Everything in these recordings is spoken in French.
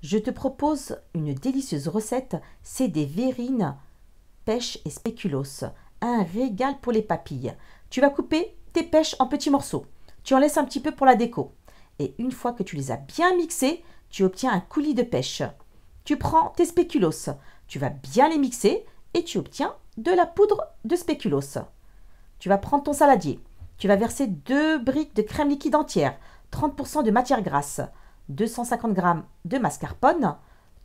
Je te propose une délicieuse recette, c'est des verrines, pêche et spéculoos. Un régal pour les papilles. Tu vas couper tes pêches en petits morceaux. Tu en laisses un petit peu pour la déco. Et une fois que tu les as bien mixés, tu obtiens un coulis de pêche. Tu prends tes spéculoos, tu vas bien les mixer et tu obtiens de la poudre de spéculoos. Tu vas prendre ton saladier. Tu vas verser deux briques de crème liquide entière, 30% de matière grasse, 250 g de mascarpone,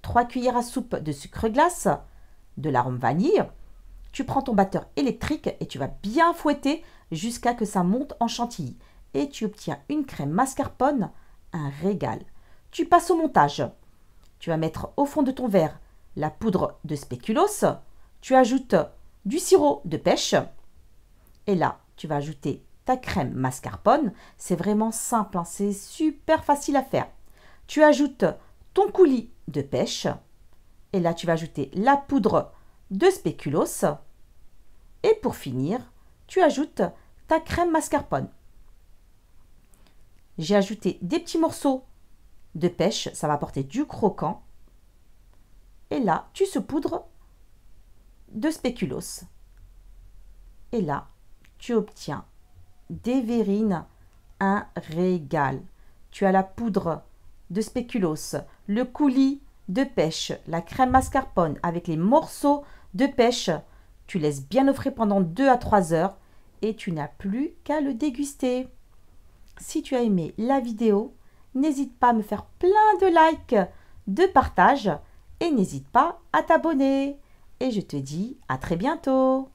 3 cuillères à soupe de sucre glace, de l'arôme vanille. Tu prends ton batteur électrique et tu vas bien fouetter jusqu'à que ça monte en chantilly. Et tu obtiens une crème mascarpone, un régal. Tu passes au montage. Tu vas mettre au fond de ton verre la poudre de spéculoos. Tu ajoutes du sirop de pêche. Et là, tu vas ajouter ta crème mascarpone. C'est vraiment simple, hein. c'est super facile à faire. Tu ajoutes ton coulis de pêche. Et là, tu vas ajouter la poudre de spéculoos. Et pour finir, tu ajoutes ta crème mascarpone. J'ai ajouté des petits morceaux de pêche, ça va apporter du croquant. Et là, tu saupoudres de spéculoos. Et là, tu obtiens des verrines, un régal. Tu as la poudre de spéculoos, le coulis de pêche, la crème mascarpone avec les morceaux de pêche. Tu laisses bien offrir pendant 2 à 3 heures et tu n'as plus qu'à le déguster. Si tu as aimé la vidéo, n'hésite pas à me faire plein de likes, de partages et n'hésite pas à t'abonner. Et je te dis à très bientôt